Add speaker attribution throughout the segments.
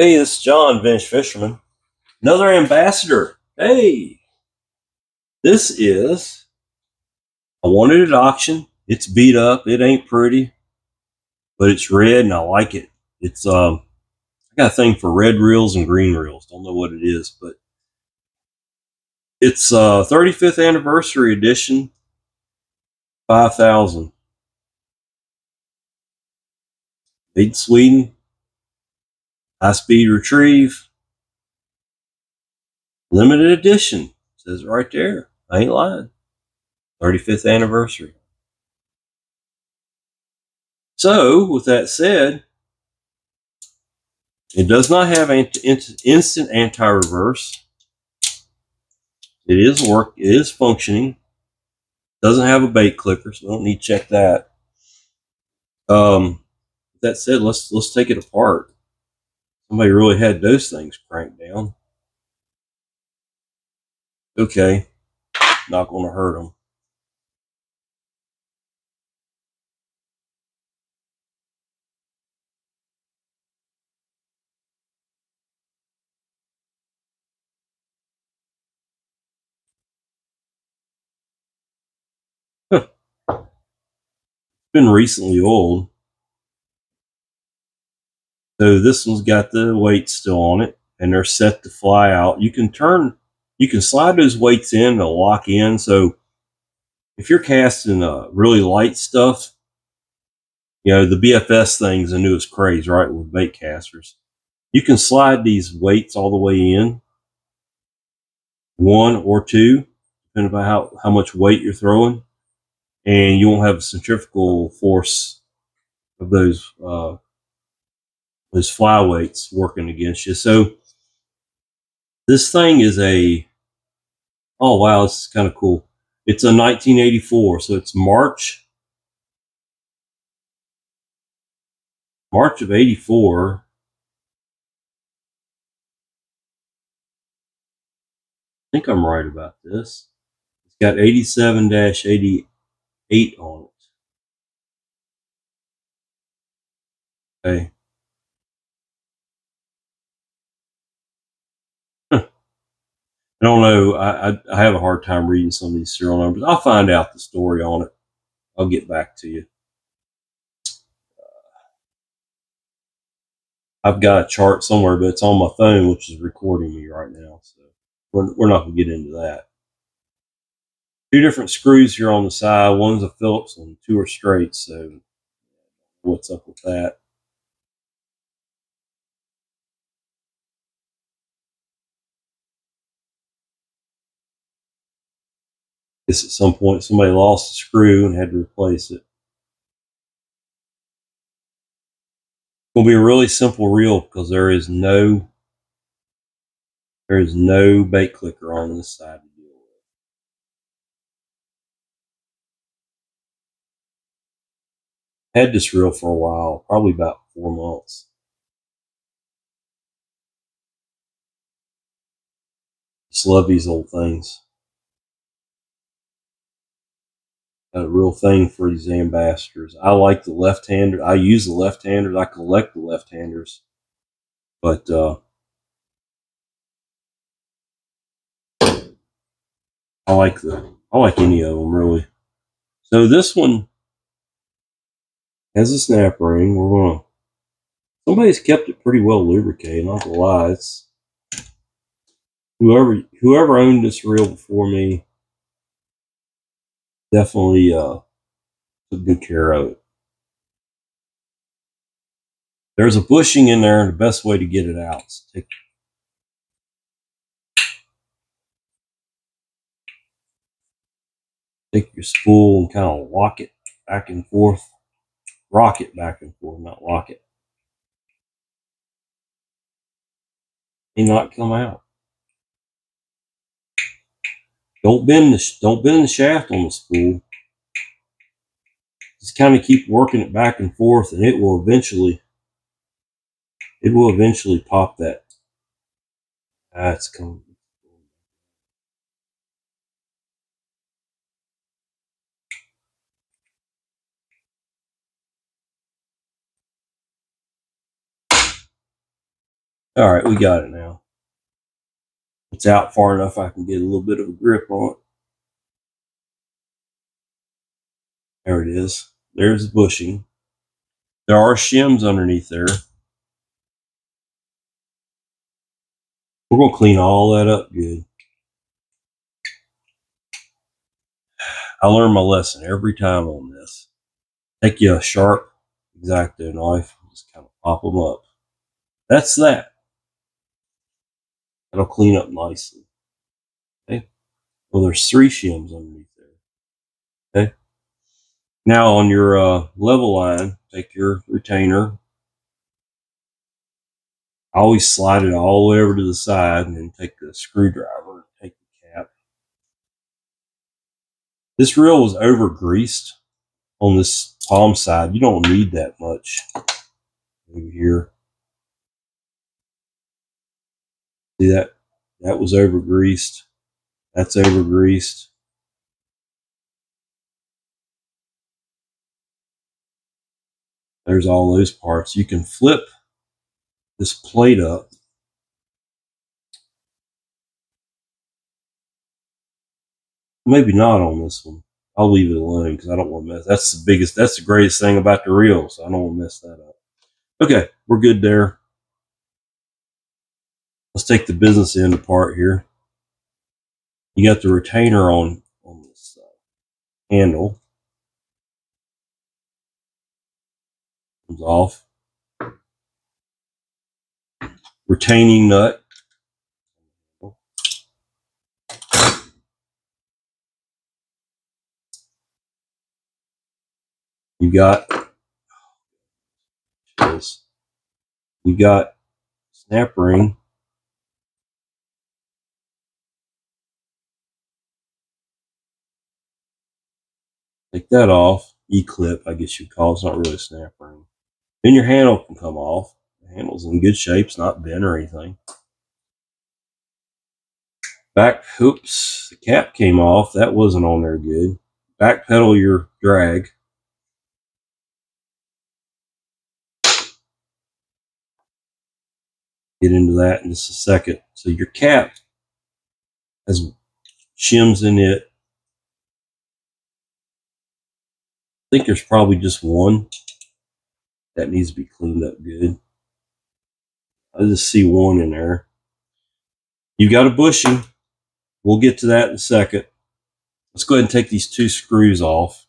Speaker 1: Hey, this is John, Vintage Fisherman. Another ambassador. Hey, this is, I won it at auction. It's beat up. It ain't pretty, but it's red and I like it. It's, um, I got a thing for red reels and green reels. Don't know what it is, but it's, uh, 35th anniversary edition, 5000. Made in Sweden. High speed retrieve. Limited edition. Says right there. I ain't lying. 35th anniversary. So, with that said, it does not have instant anti-reverse. It is work. It is functioning. Doesn't have a bait clicker, so don't need to check that. Um, that said, let's let's take it apart. Somebody really had those things cranked down. Okay, not going to hurt them. been recently old. So this one's got the weights still on it and they're set to fly out. You can turn, you can slide those weights in to lock in. So if you're casting uh, really light stuff, you know, the BFS thing's the newest craze, right? With bait casters. You can slide these weights all the way in, one or two, depending on how, how much weight you're throwing and you won't have a centrifugal force of those uh, those flyweights working against you. So this thing is a oh wow, this is kind of cool. It's a 1984, so it's March March of 84. I think I'm right about this. It's got 87 88 on it. Okay. Don't know. I, I, I have a hard time reading some of these serial numbers. I'll find out the story on it. I'll get back to you. I've got a chart somewhere, but it's on my phone, which is recording me right now. So we're, we're not going to get into that two different screws here on the side. One's a Phillips and two are straight. So what's up with that? At some point somebody lost a screw and had to replace it. To be a really simple reel because there is no there is no bait clicker on this side. had this reel for a while, probably about four months. Just love these old things. A real thing for these ambassadors. I like the left-hander. I use the left-handers. I collect the left-handers. But uh, I like the I like any of them really. So this one has a snap ring. We're gonna somebody's kept it pretty well lubricated, not to. It's whoever whoever owned this reel before me definitely uh took good care of it. There's a bushing in there, and the best way to get it out is take take your spool and kind of lock it back and forth rock it back and forth, not lock it. May not come out. Don't bend the don't bend the shaft on the spool. Just kind of keep working it back and forth, and it will eventually it will eventually pop that. Ah, That's coming. All right, we got it now. It's out far enough I can get a little bit of a grip on it. There it is. There's the bushing. There are shims underneath there. We're going to clean all that up good. I learned my lesson every time on this. Take you a sharp X-Acto knife, just kind of pop them up. That's that. That'll clean up nicely. Okay. Well, there's three shims underneath there. Okay. Now on your uh, level line, take your retainer. I always slide it all the way over to the side and then take the screwdriver, take the cap. This reel was over greased on this palm side. You don't need that much over here. See that? That was over greased. That's over greased. There's all those parts. You can flip this plate up. Maybe not on this one. I'll leave it alone because I don't want to mess. That's the biggest, that's the greatest thing about the reels. I don't want to mess that up. Okay, we're good there. Let's take the business end apart here. You got the retainer on, on this uh, handle. Comes off. Retaining nut. You got you got snap ring. Take that off. E-clip, I guess you'd call it. It's not really a snap ring. Then your handle can come off. The handle's in good shape. It's not bent or anything. Back, oops, the cap came off. That wasn't on there good. Back pedal your drag. Get into that in just a second. So your cap has shims in it. I think there's probably just one that needs to be cleaned up good. I just see one in there. You've got a bushing. We'll get to that in a second. Let's go ahead and take these two screws off.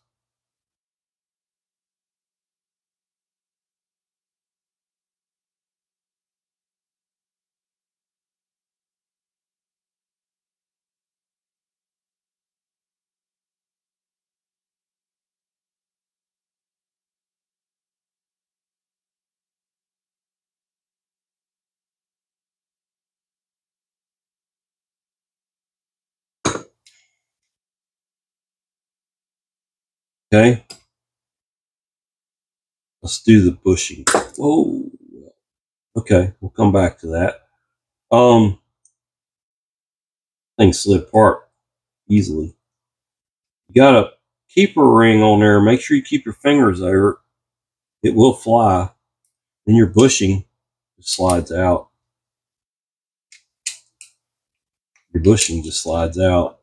Speaker 1: Okay. Let's do the bushing. Whoa. Okay, we'll come back to that. Um, things slip apart easily. You got a keeper ring on there. Make sure you keep your fingers there. It will fly. Then your bushing just slides out. Your bushing just slides out.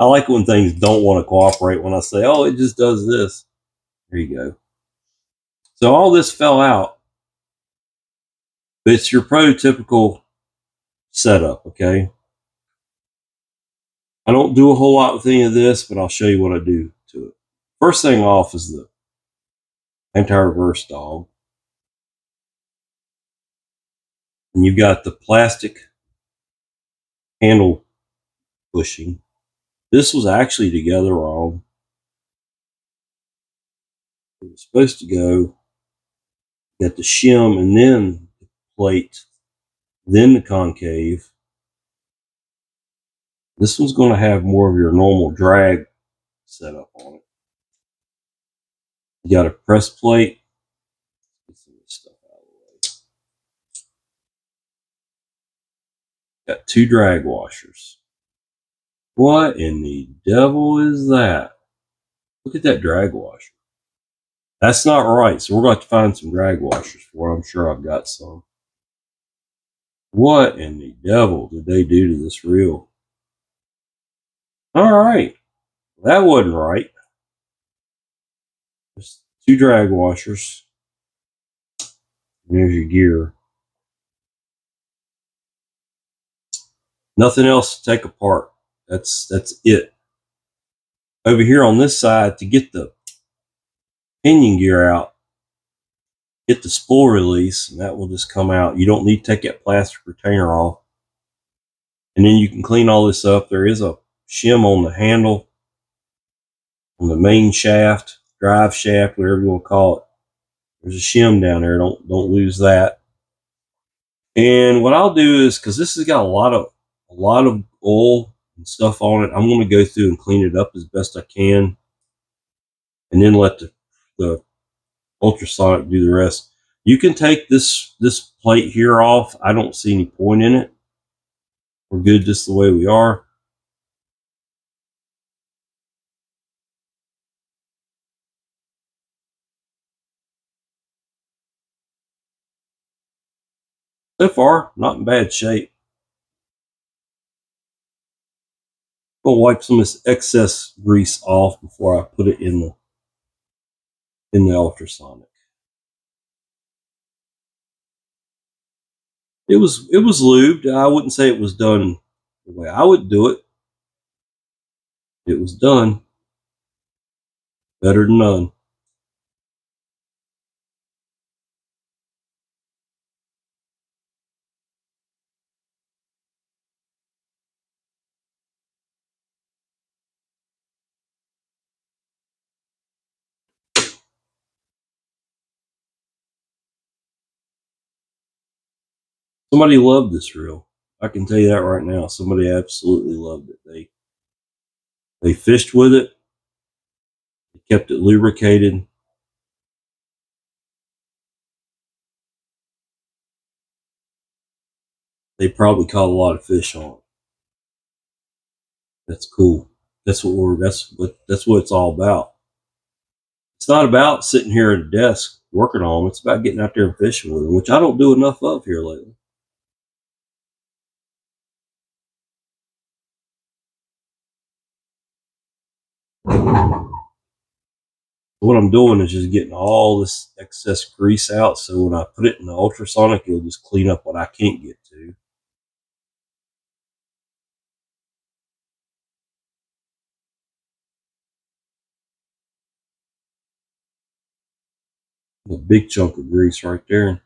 Speaker 1: I like when things don't want to cooperate when I say, oh, it just does this. There you go. So all this fell out. It's your prototypical setup, okay? I don't do a whole lot with any of this, but I'll show you what I do to it. First thing off is the anti-reverse dog. And you've got the plastic handle bushing. This was actually together wrong. It was supposed to go, get the shim and then the plate, then the concave. This one's going to have more of your normal drag setup on it. You got a press plate. Got two drag washers. What in the devil is that? Look at that drag washer. That's not right. So we're going to, find some drag washers for. I'm sure I've got some. What in the devil did they do to this reel? All right. That wasn't right. Two drag washers. There's your gear. Nothing else to take apart. That's that's it. Over here on this side, to get the pinion gear out, get the spool release, and that will just come out. You don't need to take that plastic retainer off. And then you can clean all this up. There is a shim on the handle, on the main shaft, drive shaft, whatever you want to call it. There's a shim down there. Don't don't lose that. And what I'll do is because this has got a lot of a lot of oil and stuff on it, I'm going to go through and clean it up as best I can, and then let the the ultrasonic do the rest. You can take this this plate here off. I don't see any point in it. We're good just the way we are. So far, not in bad shape. I'll wipe some of this excess grease off before I put it in the in the ultrasonic. It was it was lubed. I wouldn't say it was done the way I would do it. It was done. Better than none. Somebody loved this reel. I can tell you that right now. Somebody absolutely loved it. They they fished with it. They kept it lubricated. They probably caught a lot of fish on it. That's cool. That's what we're that's what that's what it's all about. It's not about sitting here at a desk working on them. It's about getting out there and fishing with them, which I don't do enough of here lately. What I'm doing is just getting all this excess grease out. So when I put it in the ultrasonic, it'll just clean up what I can't get to. A big chunk of grease right there.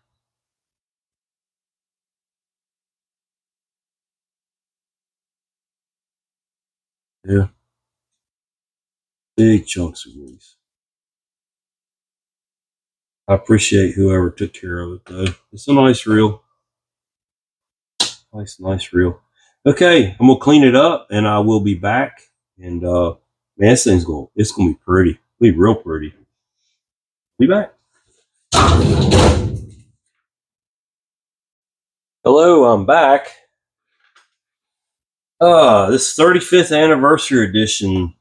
Speaker 1: Yeah. Big chunks of grease. I appreciate whoever took care of it though. It's a nice reel. Nice, nice reel. Okay, I'm gonna clean it up and I will be back. And uh man, this thing's going it's gonna be pretty. It'll be real pretty. Be back. Hello, I'm back. Uh this 35th anniversary edition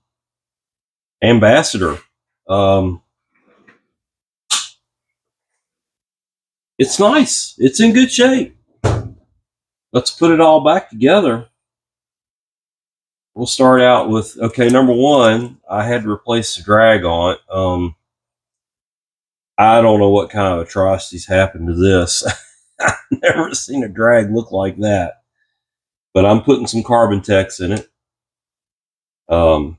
Speaker 1: ambassador. Um it's nice. It's in good shape. Let's put it all back together. We'll start out with okay. Number one, I had to replace the drag on it. Um, I don't know what kind of atrocities happened to this. I've never seen a drag look like that. But I'm putting some Carbon-Tex in it. Um,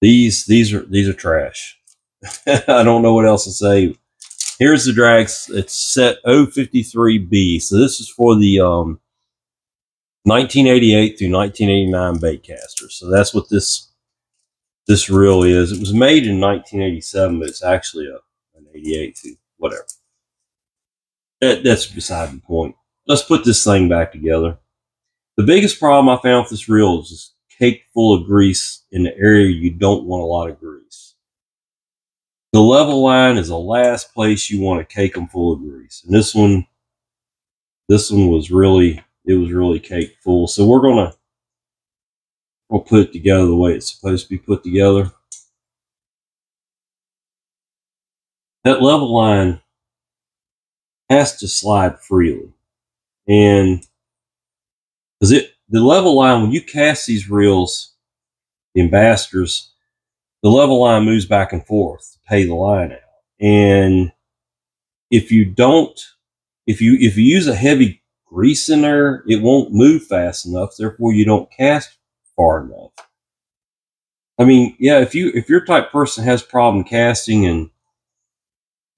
Speaker 1: these these are these are trash. I don't know what else to say. Here's the drags. It's set 053B. So this is for the um, 1988 through 1989 bait baitcaster. So that's what this this reel is. It was made in 1987, but it's actually a, an 88 to whatever. That, that's beside the point. Let's put this thing back together. The biggest problem I found with this reel is it's caked full of grease in the area you don't want a lot of grease. The level line is the last place you want to cake them full of grease. And this one, this one was really, it was really cake full. So we're going to, we'll put it together the way it's supposed to be put together. that level line has to slide freely. And because it the level line when you cast these reels, the ambassadors, the level line moves back and forth to pay the line out. And if you don't, if you if you use a heavy grease in there, it won't move fast enough. Therefore, you don't cast far enough. I mean, yeah, if you if your type person has problem casting and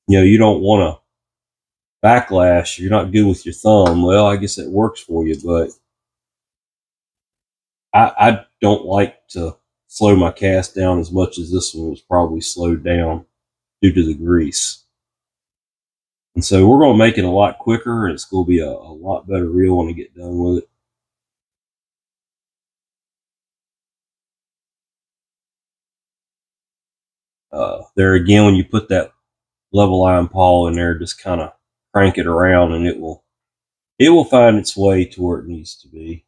Speaker 1: you know you don't want to backlash, you're not good with your thumb. Well, I guess it works for you, but I, I don't like to slow my cast down as much as this one was probably slowed down due to the grease. And so we're going to make it a lot quicker and it's going to be a, a lot better reel when I get done with it. Uh, there again, when you put that level line pawl in there, just kind of crank it around and it will, it will find its way to where it needs to be.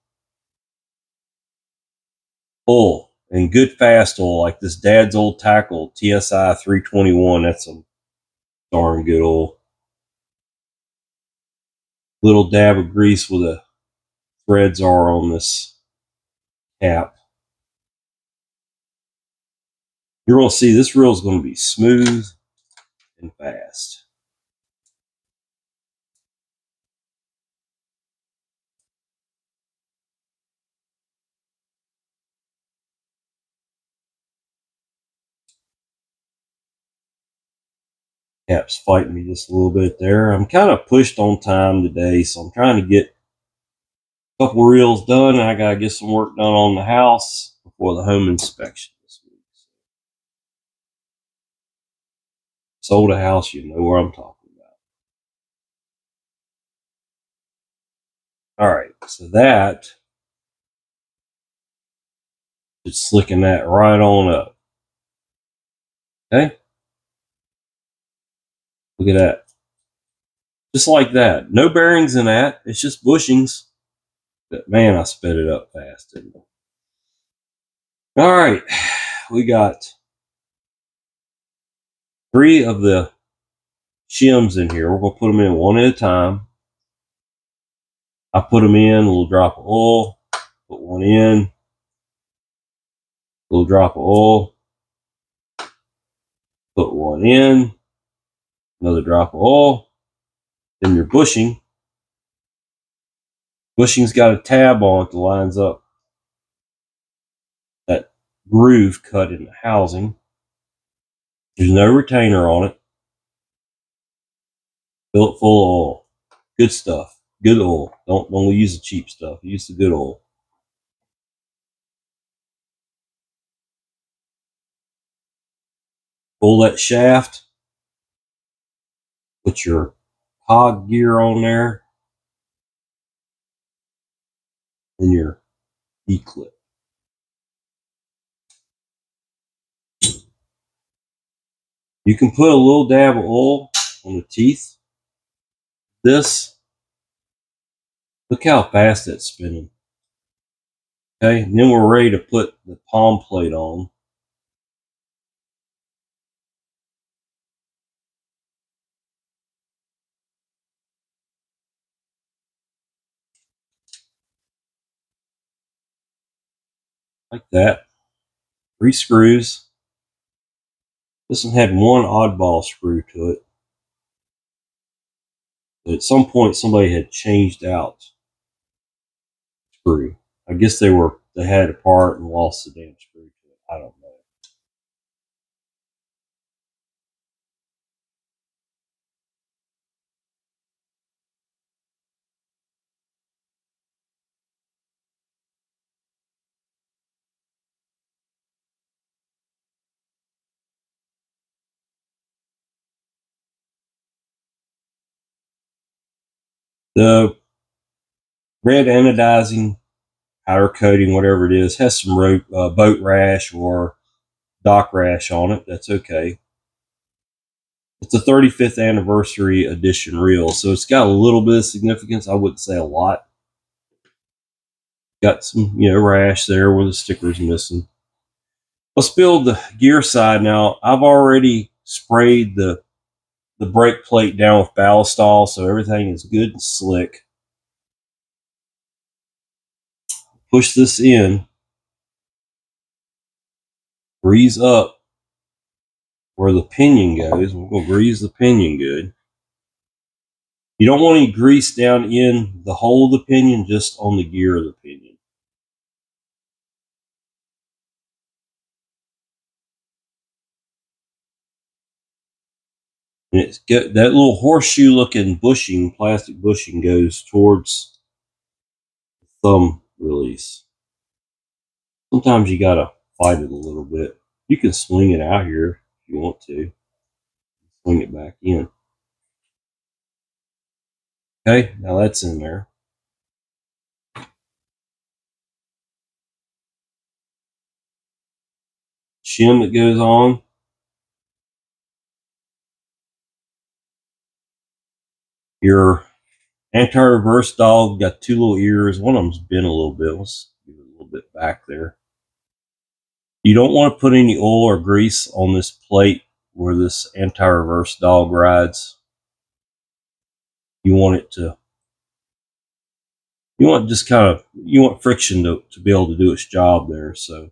Speaker 1: Oil and good fast oil like this dad's old tackle TSI 321. That's a darn good oil. Little dab of grease with the threads are on this cap. You're going to see this reel is going to be smooth and fast. Cap's fighting me just a little bit there. I'm kind of pushed on time today, so I'm trying to get a couple reels done. I got to get some work done on the house before the home inspection this week. Sold a house, you know where I'm talking about. All right, so that is slicking that right on up. Okay. Look at that. Just like that. No bearings in that. It's just bushings. But man, I sped it up fast, didn't I? All right. We got three of the shims in here. We're going to put them in one at a time. I put them in, a little drop of oil, put one in, a little drop of oil, put one in, another drop of oil, then your bushing. Bushing's got a tab on it that lines up that groove cut in the housing. There's no retainer on it. Fill it full of oil. Good stuff. Good oil. Don't don't use the cheap stuff. Use the good oil. Pull that shaft put your hog gear on there and your E-clip. You can put a little dab of oil on the teeth. This, look how fast that's spinning. Okay, and then we're ready to put the palm plate on. Like that. Three screws. This one had one oddball screw to it. But at some point, somebody had changed out screw. I guess they were they had a part and lost the damn screw to it. I don't know. The red anodizing, powder coating, whatever it is, has some rope, uh, boat rash or dock rash on it. That's okay. It's a 35th anniversary edition reel, so it's got a little bit of significance. I wouldn't say a lot. Got some, you know, rash there where the sticker's missing. Let's build the gear side now. I've already sprayed the the brake plate down with Ballistol so everything is good and slick. Push this in, grease up where the pinion goes. Going to grease the pinion good. You don't want any grease down in the hole of the pinion, just on the gear of the pinion. And it's got that little horseshoe looking bushing, plastic bushing goes towards the thumb release. Sometimes you gotta fight it a little bit. You can swing it out here if you want to. Swing it back in. Okay, now that's in there. Shim that goes on. Your anti-reverse dog got two little ears. One of them's bent a little bit. Let's give it a little bit back there. You don't want to put any oil or grease on this plate where this anti-reverse dog rides. You want it to, you want just kind of, you want friction to, to be able to do its job there. So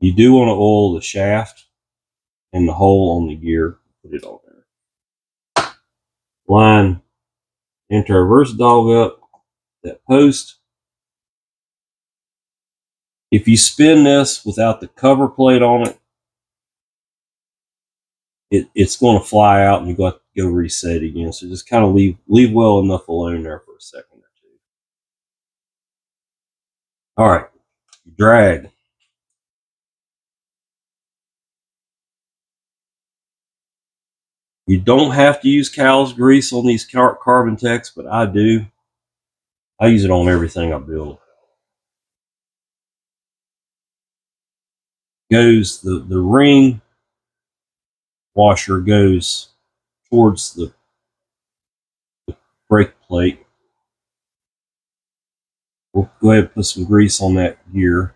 Speaker 1: you do want to oil the shaft and the hole on the gear. Put it on there. Line anti-reverse dog up, that post. If you spin this without the cover plate on it, it it's going to fly out and you got to go reset again. So just kind of leave leave well enough alone there for a second or two. All right, drag. You don't have to use Cal's grease on these car Carbon-Tex, but I do. I use it on everything I build. Goes the, the ring washer goes towards the, the brake plate. We'll go ahead and put some grease on that gear.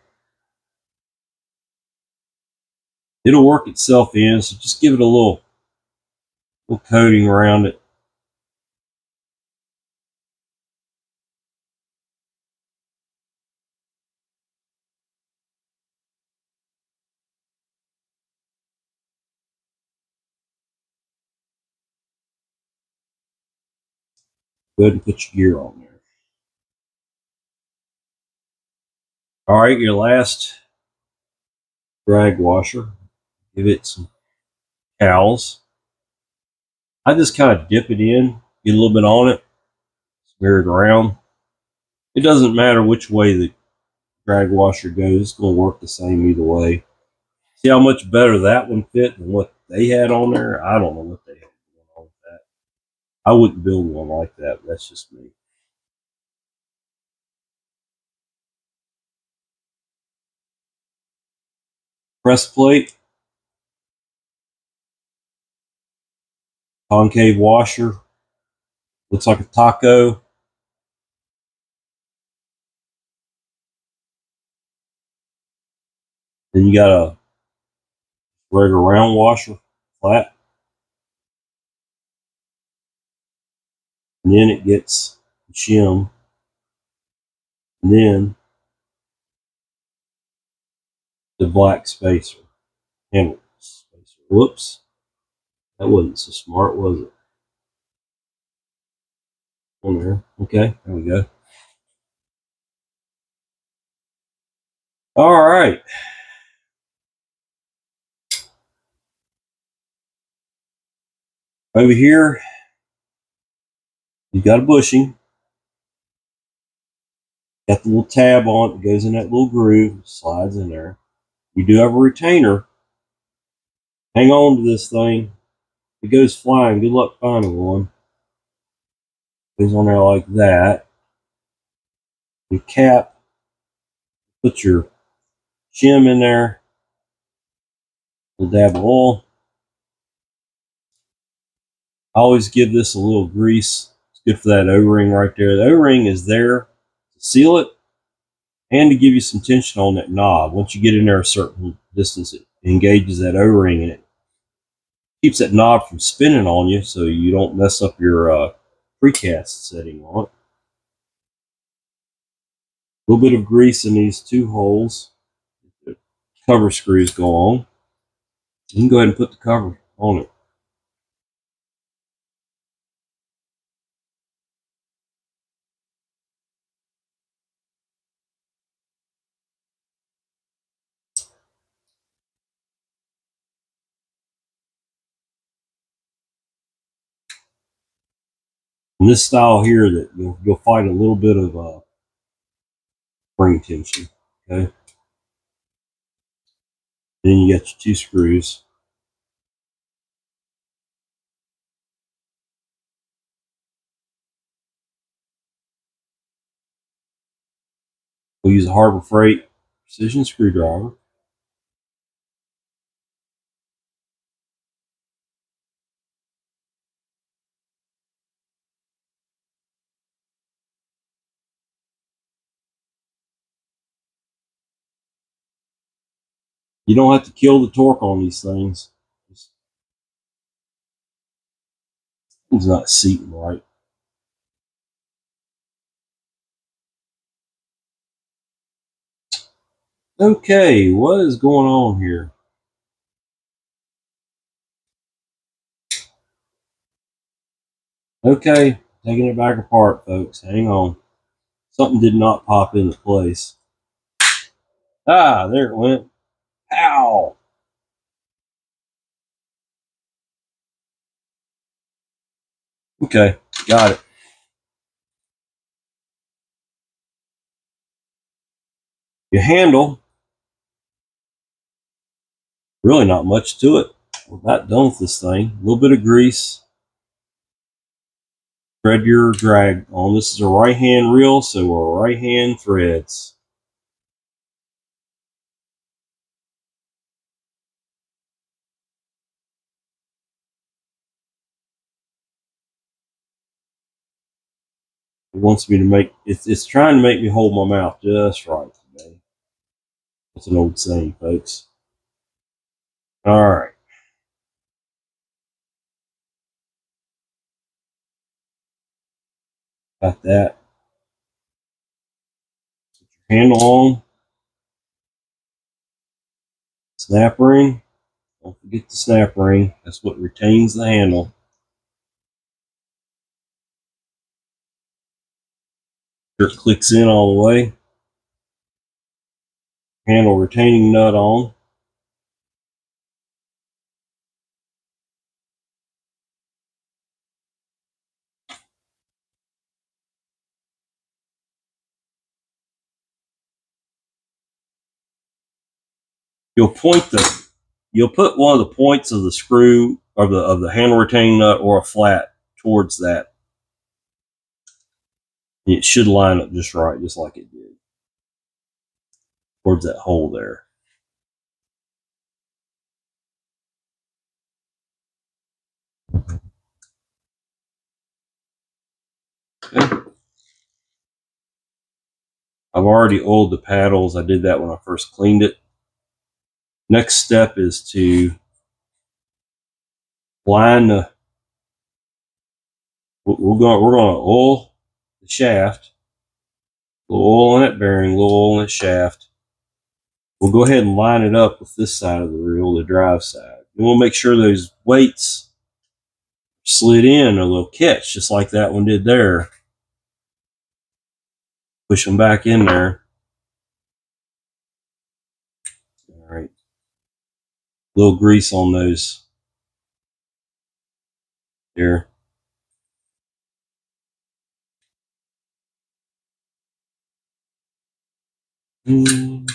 Speaker 1: It'll work itself in, so just give it a little little coating around it. Go ahead and put your gear on there. All right, your last drag washer. Give it some Cal's. I just kind of dip it in, get a little bit on it, smear it around. It doesn't matter which way the drag washer goes, it's going to work the same either way. See how much better that one fit than what they had on there? I don't know what they had on that. I wouldn't build one like that, that's just me. Press plate. Concave washer. Looks like a taco. Then you got a regular round washer, flat. And then it gets the shim. And then the black spacer. Handle spacer. Whoops. That wasn't so smart, was it? On there. Okay, there we go. All right. Over here, you got a bushing. Got the little tab on it goes in that little groove, slides in there. You do have a retainer. Hang on to this thing it goes flying. Good luck finding one. Goes on there like that. The cap, put your shim in there. A dab of oil. I always give this a little grease. It's good for that O-ring right there. The O-ring is there to seal it and to give you some tension on that knob. Once you get in there a certain distance, it engages that O-ring and it keeps that knob from spinning on you so you don't mess up your uh, precast setting on it. A little bit of grease in these two holes. The cover screws go on. You can go ahead and put the cover on it. This style here, that you'll, you'll find a little bit of uh, spring tension. Okay. Then you got your two screws. We'll use a Harbor Freight precision screwdriver. You don't have to kill the torque on these things. It's not seating right. Okay, what is going on here? Okay, taking it back apart, folks. Hang on. Something did not pop into place. Ah, there it went. Ow! Okay, got it. Your handle, really not much to it. We're about done with this thing. A little bit of grease. Thread your drag on. This is a right hand reel, so we're right hand threads. It wants me to make it's it's trying to make me hold my mouth just right today. That's an old saying, folks. All right. Got that. Put your handle on. Snap ring. Don't forget the snap ring. That's what retains the handle. Sure it clicks in all the way. Handle retaining nut on. You'll point the you'll put one of the points of the screw of the of the handle retaining nut or a flat towards that it should line up just right, just like it did. Towards that hole there. I've already oiled the paddles. I did that when I first cleaned it. Next step is to line the we're going we're going to oil shaft, little oil on that bearing, little oil on that shaft. We'll go ahead and line it up with this side of the reel, the drive side. And we'll make sure those weights slid in a little catch, just like that one did there. Push them back in there. All right. Little grease on those there. 嗯。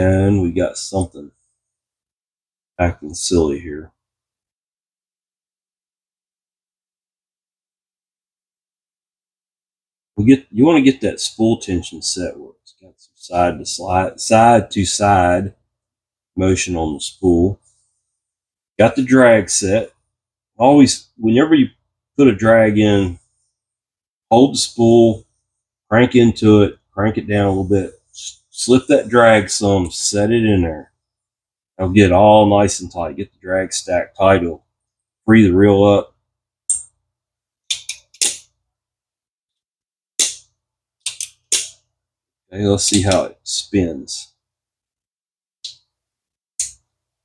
Speaker 1: And we got something acting silly here. We get you want to get that spool tension set where it's got some side to slide, side to side motion on the spool. Got the drag set. Always, whenever you put a drag in, hold the spool, crank into it, crank it down a little bit, slip that drag some, set it in there. I'll get all nice and tight. Get the drag stack tight. It'll free the reel up. Okay, let's see how it spins.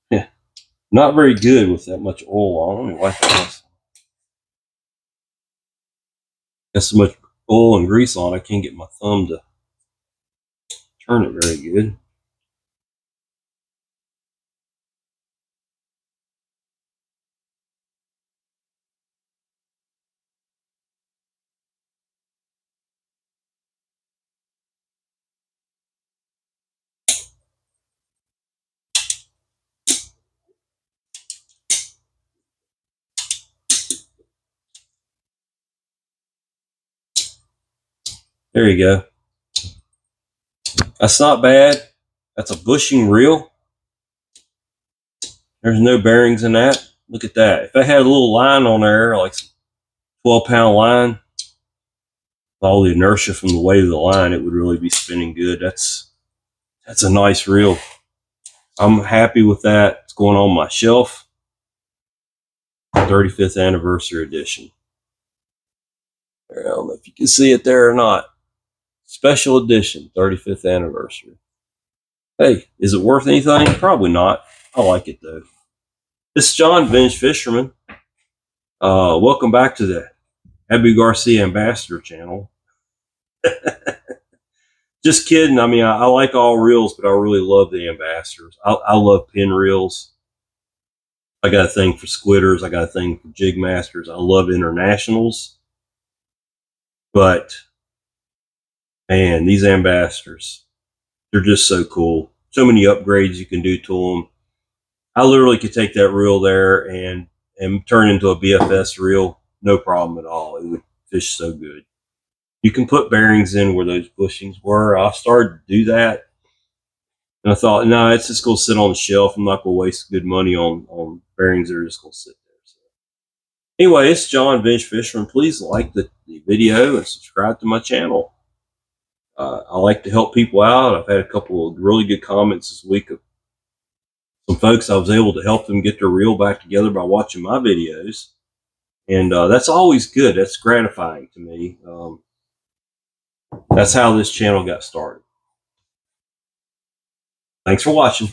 Speaker 1: Yeah, not very good with that much oil on. Let me wipe this. Got so much oil and grease on, I can't get my thumb to turn it very good. There you go. That's not bad. That's a bushing reel. There's no bearings in that. Look at that. If I had a little line on there, like 12 pound line, with all the inertia from the weight of the line, it would really be spinning good. That's that's a nice reel. I'm happy with that. It's going on my shelf. 35th anniversary edition. I don't know if you can see it there or not. Special edition, 35th anniversary. Hey, is it worth anything? Probably not. I like it though. This is John Vintage Fisherman. Uh, welcome back to the Abu Garcia Ambassadeur channel. Just kidding. I mean, I, I, like all reels, but I really love the Ambassadeurs. I, I, love Penn reels. I got a thing for Squidders. I got a thing for Jigmasters. I love internationals. But man, these Ambassadeurs, they're just so cool. So many upgrades you can do to them. I literally could take that reel there and and turn into a BFS reel, no problem at all. It would fish so good. You can put bearings in where those bushings were. I started to do that. And I thought, no, it's just going to sit on the shelf. I'm not going to waste good money on, on bearings that are just going to sit there. So anyway, it's John Vintage Fisherman. Please like the, the video and subscribe to my channel. Uh, I like to help people out. I've had a couple of really good comments this week of some folks I was able to help them get their reel back together by watching my videos. And uh, that's always good. That's gratifying to me. Um, that's how this channel got started. Thanks for watching.